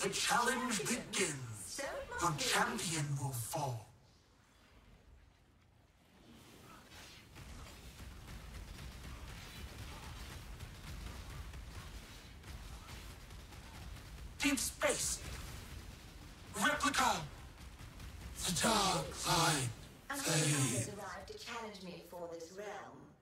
The challenge begins. Your champion will fall. Deep space. Replica. The dark line An has arrived to challenge me for this realm.